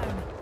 down.